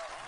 Oh.